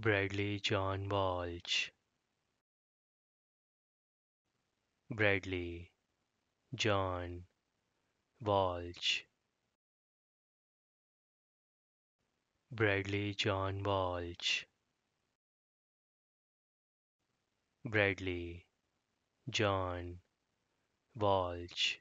Bradley John Walsh. Bradley John Walsh. Bradley John Walsh. Bradley John Walsh.